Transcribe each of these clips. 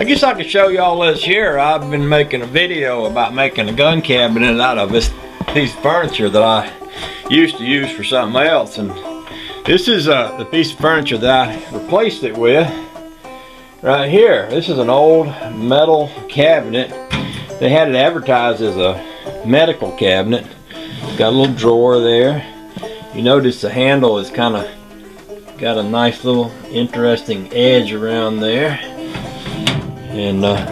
I guess I could show y'all this here. I've been making a video about making a gun cabinet out of this piece of furniture that I used to use for something else. And this is uh, the piece of furniture that I replaced it with right here. This is an old metal cabinet. They had it advertised as a medical cabinet. Got a little drawer there. You notice the handle is kind of got a nice little interesting edge around there and uh,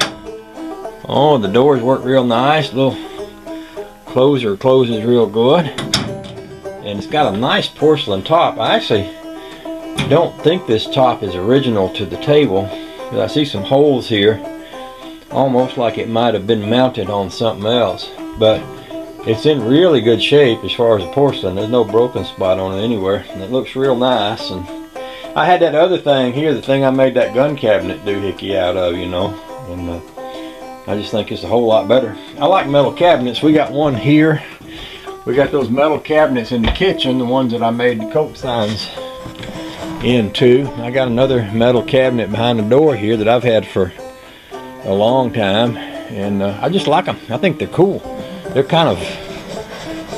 oh the doors work real nice. Little closer closes real good. And it's got a nice porcelain top. I actually don't think this top is original to the table I see some holes here almost like it might have been mounted on something else. But it's in really good shape as far as the porcelain. There's no broken spot on it anywhere and it looks real nice and I had that other thing here, the thing I made that gun cabinet doohickey out of, you know. And uh, I just think it's a whole lot better. I like metal cabinets. We got one here. We got those metal cabinets in the kitchen, the ones that I made the Coke signs into. I got another metal cabinet behind the door here that I've had for a long time. And uh, I just like them. I think they're cool. They're kind of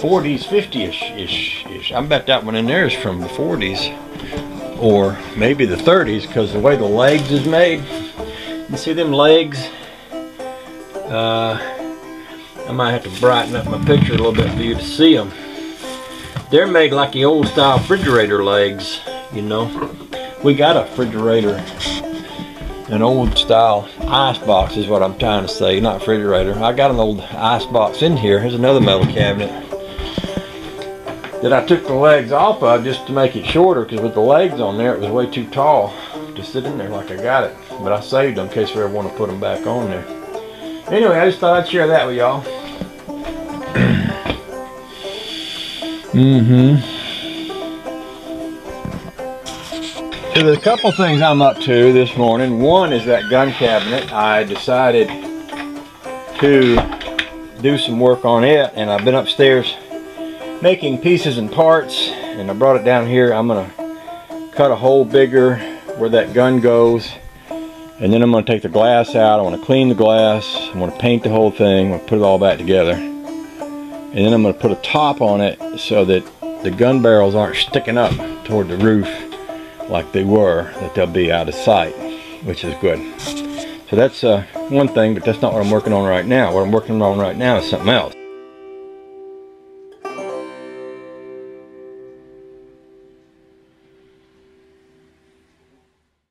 40s, 50ish. -ish, I bet that one in there is from the 40s or maybe the 30s because the way the legs is made. You see them legs? Uh, I might have to brighten up my picture a little bit for you to see them they're made like the old style refrigerator legs you know. We got a refrigerator an old style ice box is what I'm trying to say not refrigerator. I got an old ice box in here. Here's another metal cabinet that I took the legs off of just to make it shorter because with the legs on there it was way too tall to sit in there like I got it. But I saved them in case we ever want to put them back on there. Anyway, I just thought I'd share that with y'all. mm-hmm. So there's a couple things I'm up to this morning. One is that gun cabinet. I decided to do some work on it and I've been upstairs making pieces and parts and I brought it down here. I'm gonna cut a hole bigger where that gun goes and then I'm gonna take the glass out. I want to clean the glass. I want to paint the whole thing. I want to put it all back together. And then I'm gonna put a top on it so that the gun barrels aren't sticking up toward the roof like they were that they'll be out of sight which is good. So that's uh, one thing but that's not what I'm working on right now. What I'm working on right now is something else